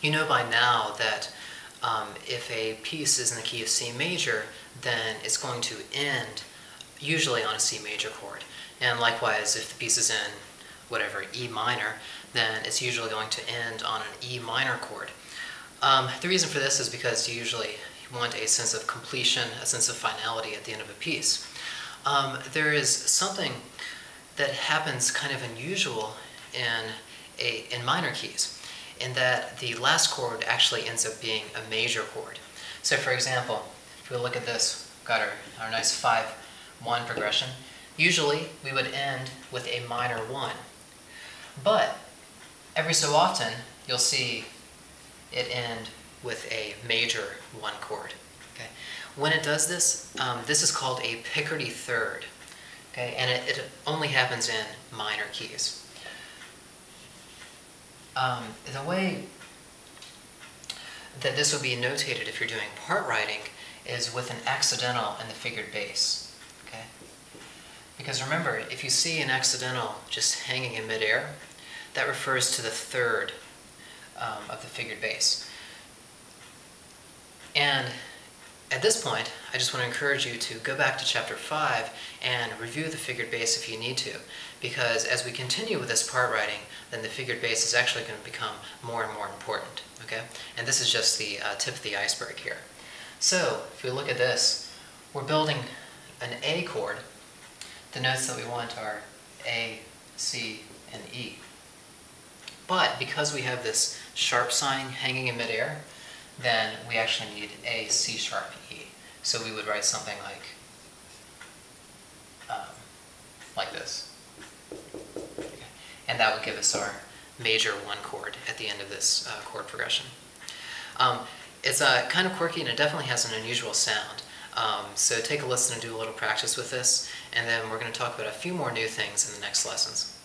You know by now that um, if a piece is in the key of C major, then it's going to end usually on a C major chord. And likewise, if the piece is in whatever, E minor, then it's usually going to end on an E minor chord. Um, the reason for this is because you usually want a sense of completion, a sense of finality at the end of a piece. Um, there is something that happens kind of unusual in, a, in minor keys in that the last chord actually ends up being a major chord. So for example, if we look at this, got our, our nice 5-1 progression, usually we would end with a minor 1. But every so often, you'll see it end with a major 1 chord. Okay? When it does this, um, this is called a Picardy third. Okay? And it, it only happens in minor keys. Um, the way that this would be notated if you're doing part writing is with an accidental in the figured bass. Okay? Because remember, if you see an accidental just hanging in midair, that refers to the third um, of the figured bass. And at this point, I just want to encourage you to go back to chapter 5 and review the figured bass if you need to, because as we continue with this part writing, then the figured bass is actually going to become more and more important, okay? And this is just the uh, tip of the iceberg here. So, if we look at this, we're building an A chord. The notes that we want are A, C, and E. But because we have this sharp sign hanging in midair, then we actually need a C sharp E. So we would write something like, um, like this. Okay. And that would give us our major one chord at the end of this uh, chord progression. Um, it's uh, kind of quirky and it definitely has an unusual sound. Um, so take a listen and do a little practice with this, and then we're going to talk about a few more new things in the next lessons.